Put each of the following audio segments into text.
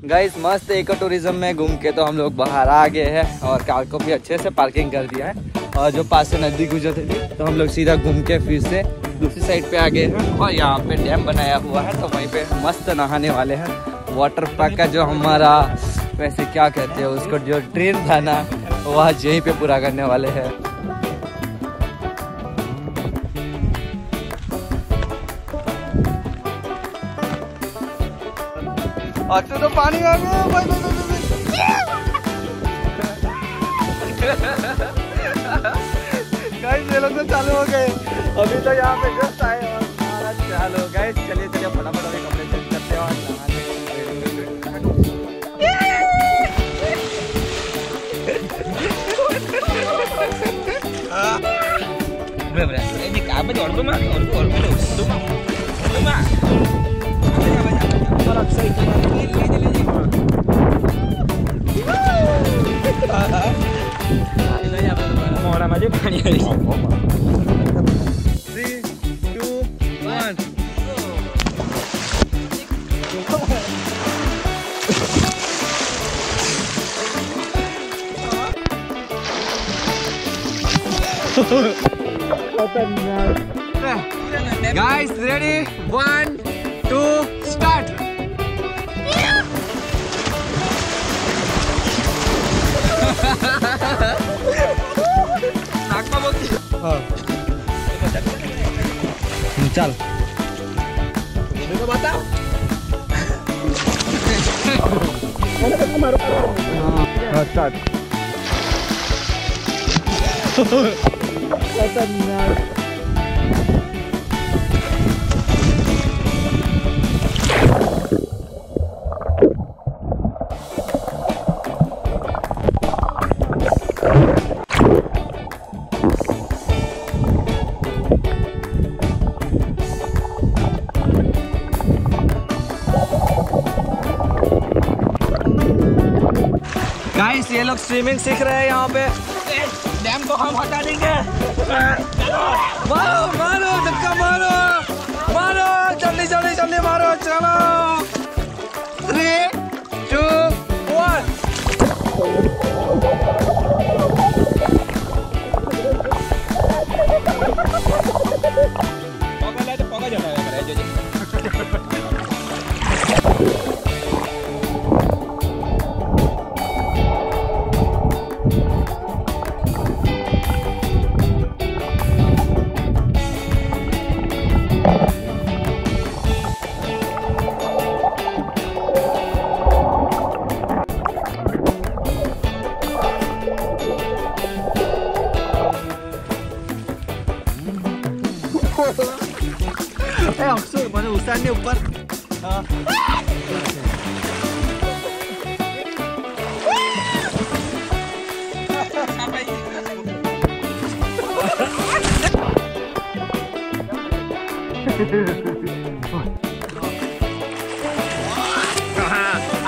Guys मस्त eco tourism में घूम के तो हम लोग बाहर आ गए हैं और कार को भी अच्छे से पार्किंग कर दिया है। और जो पास से नदी गुजरती थी तो हम लोग सीधा घूम के फिर से दूसरी साइड पे आ गए हैं। और यहाँ पे डैम बनाया हुआ है तो वहीं पे मस्त नहाने वाले हैं। वाटर पार्क का जो हमारा, वैसे क्या कहते हैं, उसको जो ड्रीम था ना वह यहीं पे पूरा करने वाले हैं। अच्छा तो पानी आ गया भाई भाई गाइस ये लोग तो चालू हो गए अभी तो यहाँ पे जस्ट आए और सारा चालू गाइस चलिए चलिए, फटाफट अभी कपड़े चेंज करते हैं और Bener-bener. Ini apa di ordo mah? Ordo ordo terus. Ordo mah. Ordo mah. Kalau Guys, ready? One, two, start. Nakpa Ha. Muncal. Dengar batang. Kacat Kacat Kacat guys, ये लोग स्विमिंग सीख रहे हैं यहाँ पे। डैम को हम हटा देंगे। मारो मारो, धक्का मारो। मारो, जल्दी जल्दी जल्दी मारो, चलो। ए अक्सर मैंने उसाने ऊपर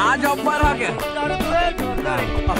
आज ऊपर आ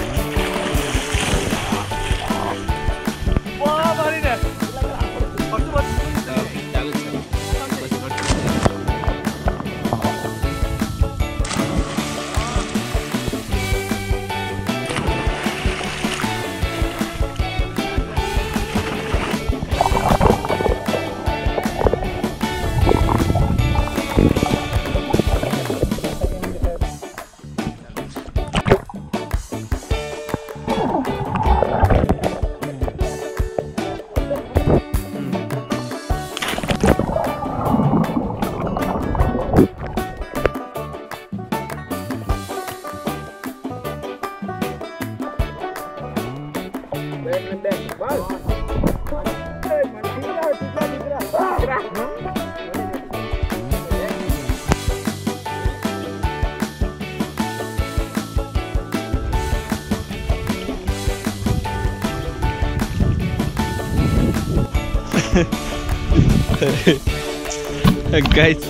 गाइस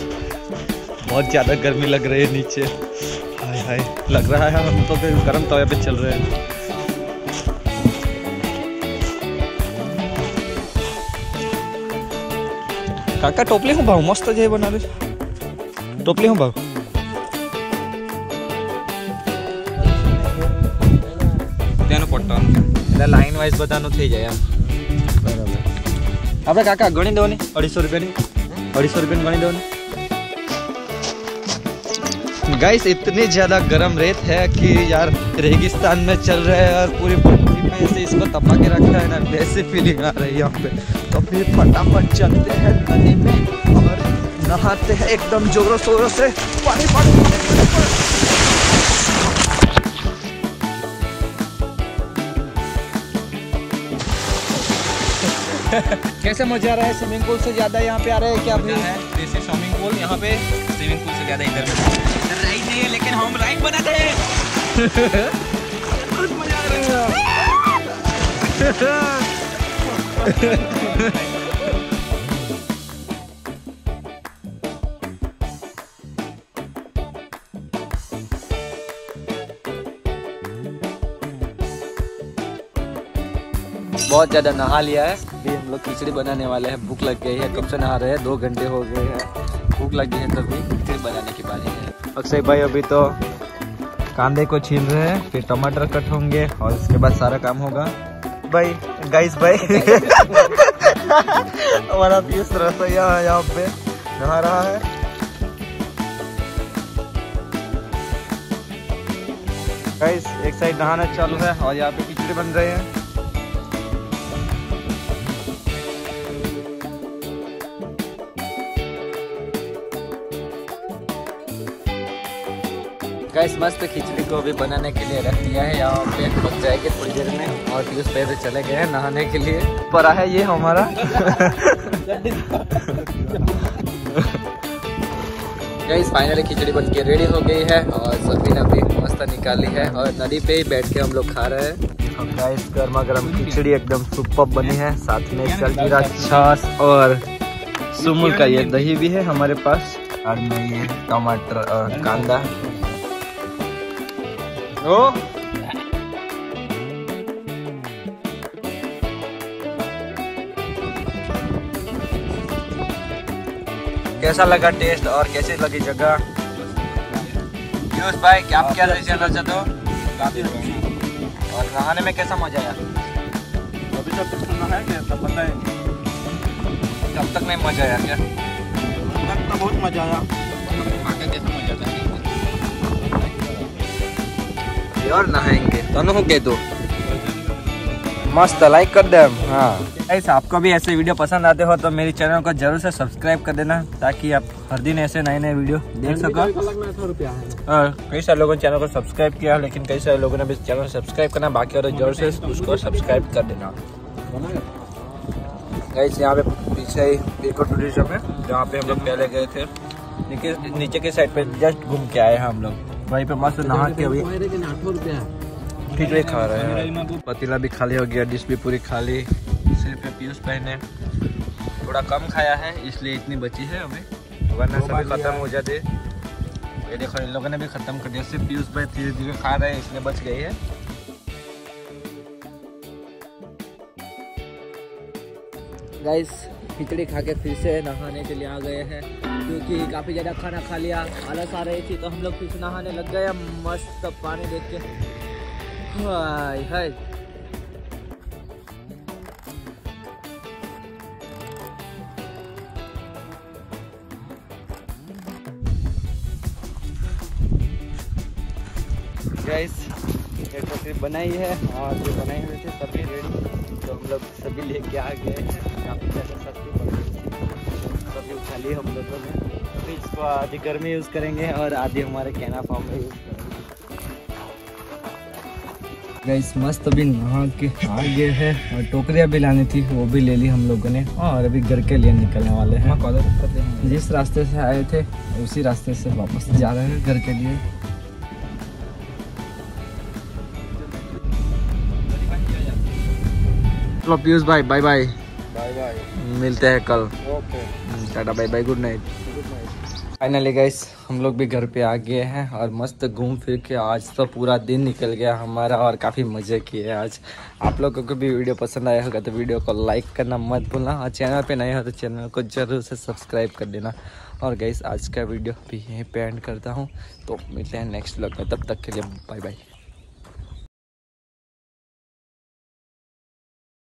बहुत ज़्यादा गर्मी लग रही है नीचे। हाय हाय, लग रहा है हम तो गर्म तवे पे चल रहे हैं। કાકા ટોપલી હું ભાવ મસ્ત છે બનાવે છે ટોપલી હું ભાવ ત્યાંનો પટ્ટો એટલે લાઈન વાઇઝ બધાનું થઈ જાય બરાબર આપણે કાકા ગણી દો ને અઢીસો રૂપિયાની અઢીસો રૂપિયાની ગણી દો ને गाइस इतनी ज़्यादा गर्म रेत है कि यार रेगिस्तान में चल रहे हैं और पूरी ऐसे इसको तपा के रखा है ना वैसे फीलिंग आ रही है यहाँ पे। तो फिर फटाफट चलते हैं नदी में और नहाते हैं एकदम जोरों शोरों से। पानी पानी, पानी, पानी, पानी। कैसे मज़ा आ रहा है? स्विमिंग पूल से ज़्यादा यहाँ पे आ रहे हैं क्या है जैसे स्विमिंग पूल यहाँ पे स्विमिंग पूल से ज़्यादा इधर इधर राइड नहीं है लेकिन हम राइड बनाते हैं। बहुत मज़ा आ रहा है। बहुत ज़्यादा नहा लिया है। अभी हम लोग खिचड़ी बनाने वाले हैं। भूख लग गई है। कब से नहा रहे हैं? दो घंटे हो गए हैं। भूख लग गई है तभी खिचड़ी बनाने की बारी है अक्षय भाई अभी तो कांदे को छील रहे हैं, फिर टमाटर कट होंगे और उसके बाद सारा काम होगा। भाई गाइस भाई। हमारा पीस रसोईया है यहाँ पे, नहा रहा है। गाइस एक साइड नहाना चालू है और यहाँ पे खिचड़ी बन रहे हैं। गैस मस्त खिचड़ी को भी बनाने के लिए रख दिया है। यहाँ पे बच जाएगी थोड़ी देर में और फिर उस पैर चले गए हैं नहाने के लिए। परा है ये हमारा। गैस फाइनली खिचड़ी बन के रेडी हो गई है और सभी ने अभी मस्त निकाली है और नदी पे ही बैठ के हम लोग खा रहे हैं। और गैस गर्मा गर्म खिचड़ी एकदम सुपर बनी है। साथ में जलजीरा छाछ और सुमुल का ये दही भी है हमारे पास। और में ये टमाटर और कांदा। ओ कैसा लगा टेस्ट और कैसी लगी जगह? पीयूष भाई क्या आप क्या चाहते हो? काफ़ी और नहाने में कैसा मज़ा आया? अभी तक कुछ है क्या? सब पता है। अब तक नहीं मज़ा आया क्या? तक तो बहुत मज़ा आया। आके कैसा मज़ा आता है? और नहाएँगे। दोनों हो गए तो मस्त लाइक कर दे हाँ। आपको भी ऐसे वीडियो पसंद आते हो तो मेरे चैनल को ज़रूर से सब्सक्राइब कर देना ताकि आप हर दिन ऐसे नए नए वीडियो देख सको। और कई सारे लोगों ने चैनल को सब्सक्राइब किया लेकिन कई सारे लोगों ने भी चैनल सब्सक्राइब करना बाकी और ज़रूर से उसको सब्सक्राइब कर देना। गाइस यहाँ पे पीछे ही इको टूरिज़्म है जहाँ पे हम लोग पहले गए थे। नीचे नीचे के साइड पे जस्ट घूम के आए हैं हम लोग। वहीं पे मस्त नहा के अभी खिचड़ी खा रहे हैं। पतीला भी खाली हो गया डिश भी पूरी खाली। सिर्फ़ पीयूष भाई ने थोड़ा कम खाया है इसलिए इतनी बची है अभी। वरना सभी खत्म हो जाते। ये देखो इन लोगों ने भी खत्म कर दिया। सिर्फ़ पीयूष भाई धीरे धीरे खा रहे हैं इसलिए बच गई है। गाइस खिचड़ी खा के फिर से नहाने के लिए आ गए हैं, क्योंकि काफ़ी ज़्यादा खाना खा लिया, आलस आ रही थी तो हम लोग फिर से नहाने लग गए मस्त पानी देख के। हाय हाय। बनाई है, और जो बनाई हुई थी, सभी रेडी हम लोग सभी लेके आ गए हैं। काफ़ी ज़्यादा सस्ती पड़ गई सभी उठा लिए हम लोगों ने। अभी इसको आधी गर्मी यूज़ करेंगे और आधी हमारे कैना फॉर्म में यूज़ करेंगे। गैस मस्त अभी नहा के आ गए हैं और टोकरियाँ भी लानी थी वो भी ले ली हम लोगों ने और अभी घर के लिए निकलने वाले हैं। जिस रास्ते से आए थे उसी रास्ते से वापस जा रहे हैं घर के लिए। चलो पीयूष भाई बाय बाय बाय बाय मिलते हैं कल। Okay tata bye bye good night finally guys हम लोग भी घर पे आ गए हैं और मस्त घूम फिर के आज तो पूरा दिन निकल गया हमारा और काफ़ी मज़े किए आज। आप लोगों को भी वीडियो पसंद आया होगा तो वीडियो को लाइक करना मत भूलना और चैनल पे नए हो तो चैनल को ज़रूर से सब्सक्राइब कर देना। और गाइस आज का वीडियो भी यहीं पे एंड करता हूँ। तो मिलते हैं नेक्स्ट व्लॉग में तब तक के लिए बाय बाय